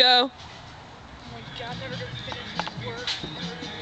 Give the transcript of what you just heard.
Go. Oh my god, never gonna finish this work.